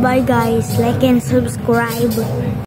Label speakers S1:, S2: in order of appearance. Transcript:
S1: Bye guys, like and subscribe.